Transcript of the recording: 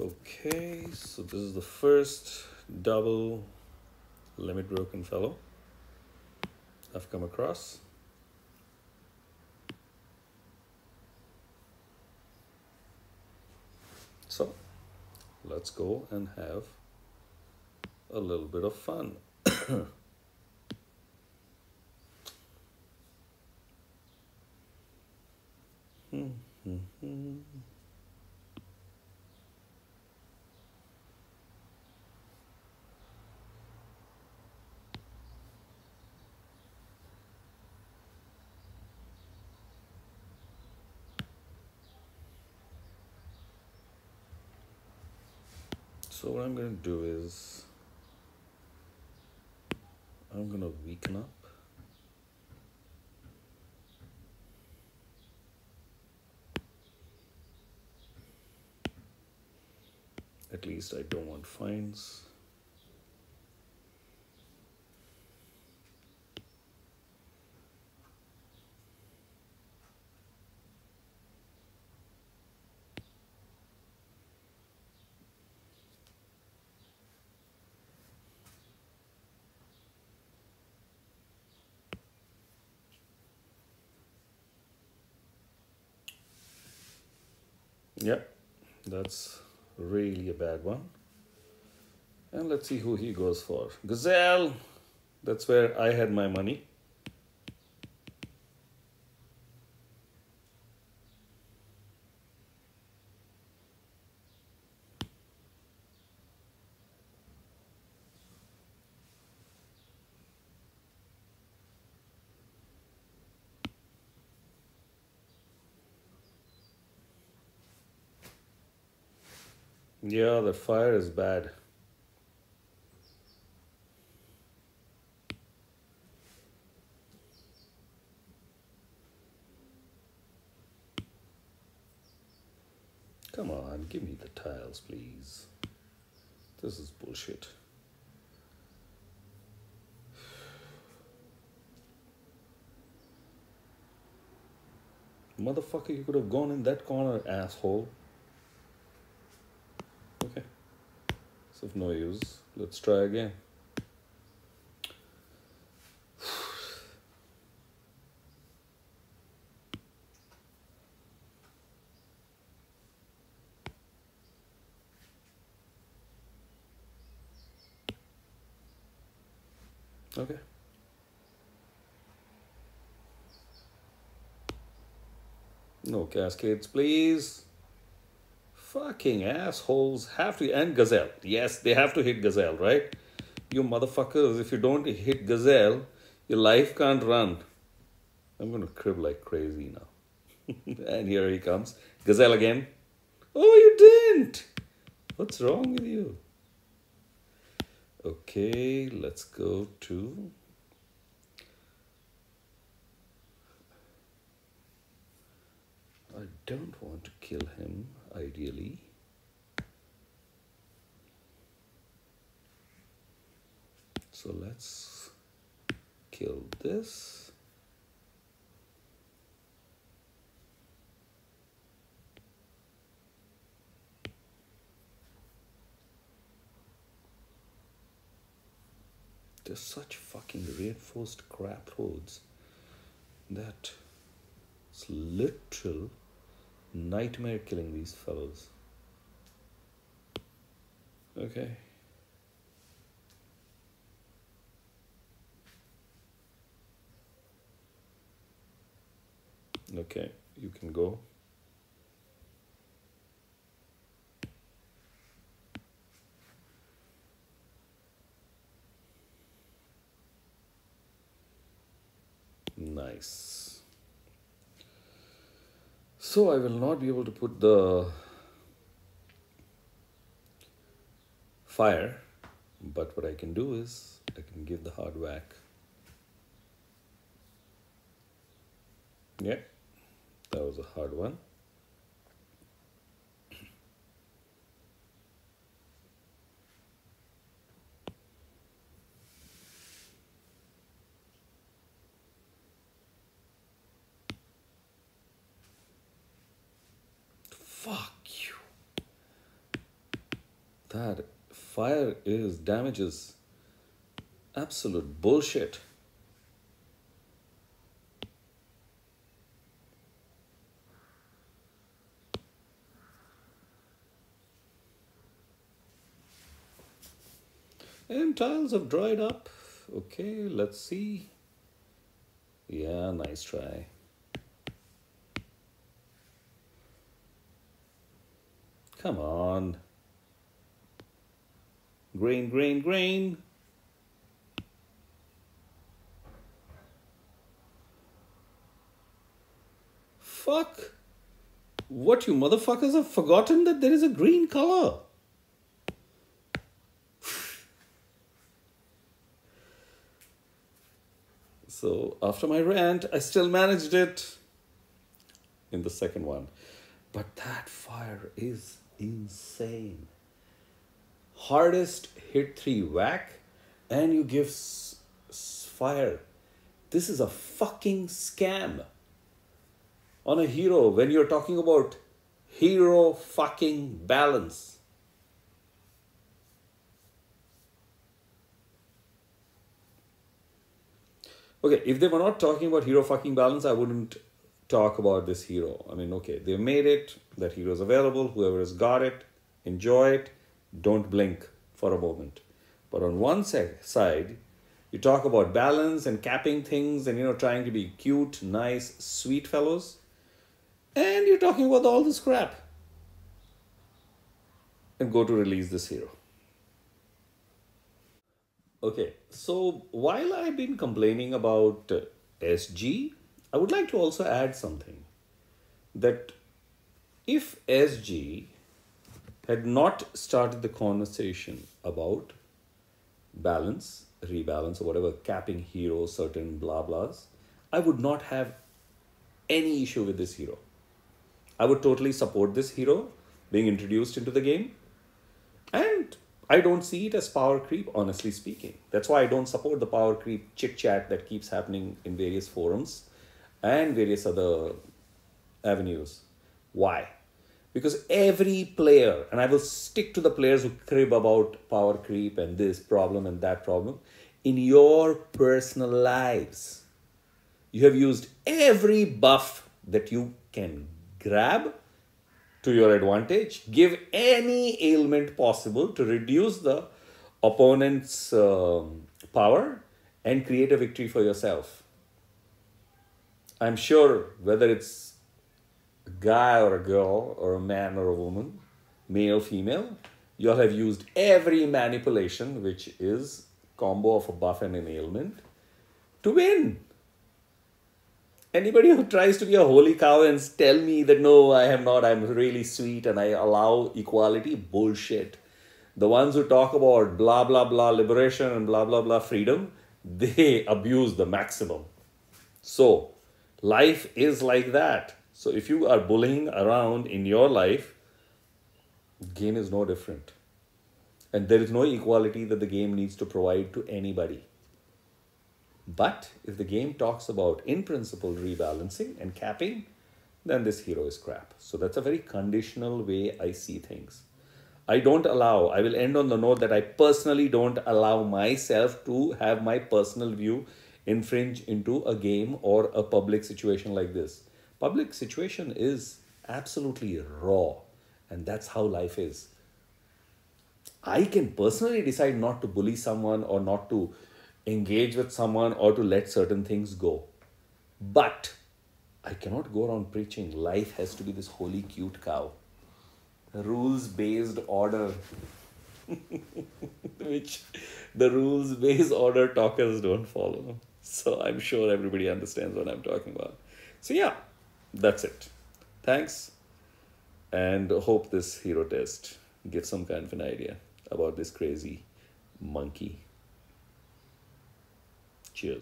Okay, so this is the first double limit broken fellow I've come across. So let's go and have a little bit of fun. So what I'm going to do is I'm going to weaken up. At least I don't want fines. Yep, that's really a bad one. And let's see who he goes for. Gazelle! That's where I had my money. Yeah, the fire is bad. Come on, give me the tiles, please. This is bullshit. Motherfucker, you could have gone in that corner, asshole. Okay. Of no use. Let's try again. Okay. No cascades, please. Fucking assholes have to and gazelle. Yes, they have to hit gazelle, right? You motherfuckers, if you don't hit gazelle, your life can't run. I'm gonna crib like crazy now. and here he comes. Gazelle again. Oh, you didn't! What's wrong with you? Okay, let's go to I don't want to kill him, ideally. So let's kill this. There's such fucking reinforced crap roads that it's literal nightmare killing these fellows. Okay. Okay, you can go. Nice. So I will not be able to put the fire, but what I can do is I can give the hard whack. Yeah, that was a hard one. Fuck you. That fire is damages absolute bullshit. And tiles have dried up. Okay, let's see. Yeah, nice try. Come on. Grain, grain, grain. Fuck. What, you motherfuckers have forgotten that there is a green color? So after my rant, I still managed it in the second one. But that fire is insane. Hardest hit three whack, and you give fire. This is a fucking scam on a hero when you're talking about hero fucking balance. Okay, if they were not talking about hero fucking balance, I wouldn't talk about this hero. I mean, okay, they made it, that hero is available, whoever has got it, enjoy it, don't blink for a moment. But on one side, you talk about balance and capping things and, you know, trying to be cute, nice, sweet fellows, and you're talking about all this crap. And go to release this hero. Okay, so while I've been complaining about uh, SG, I would like to also add something that if SG had not started the conversation about balance, rebalance, or whatever, capping hero, certain blah blahs, I would not have any issue with this hero. I would totally support this hero being introduced into the game. And I don't see it as power creep, honestly speaking. That's why I don't support the power creep chit chat that keeps happening in various forums and various other avenues. Why? Because every player, and I will stick to the players who crib about power creep and this problem and that problem, in your personal lives, you have used every buff that you can grab to your advantage. Give any ailment possible to reduce the opponent's um, power and create a victory for yourself. I'm sure whether it's guy or a girl or a man or a woman, male, or female, you'll have used every manipulation, which is combo of a buff and an ailment, to win. Anybody who tries to be a holy cow and tell me that no, I am not, I'm really sweet and I allow equality, bullshit. The ones who talk about blah blah blah liberation and blah blah blah freedom, they abuse the maximum. So, life is like that. So, if you are bullying around in your life, game is no different. And there is no equality that the game needs to provide to anybody. But if the game talks about, in principle, rebalancing and capping, then this hero is crap. So that's a very conditional way I see things. I don't allow, I will end on the note that I personally don't allow myself to have my personal view infringe into a game or a public situation like this. Public situation is absolutely raw, and that's how life is. I can personally decide not to bully someone or not to engage with someone or to let certain things go. But I cannot go around preaching life has to be this holy cute cow. Rules based order. Which the rules based order talkers don't follow. So I'm sure everybody understands what I'm talking about. So, yeah, that's it. Thanks. And hope this hero test gives some kind of an idea about this crazy monkey. Cheers.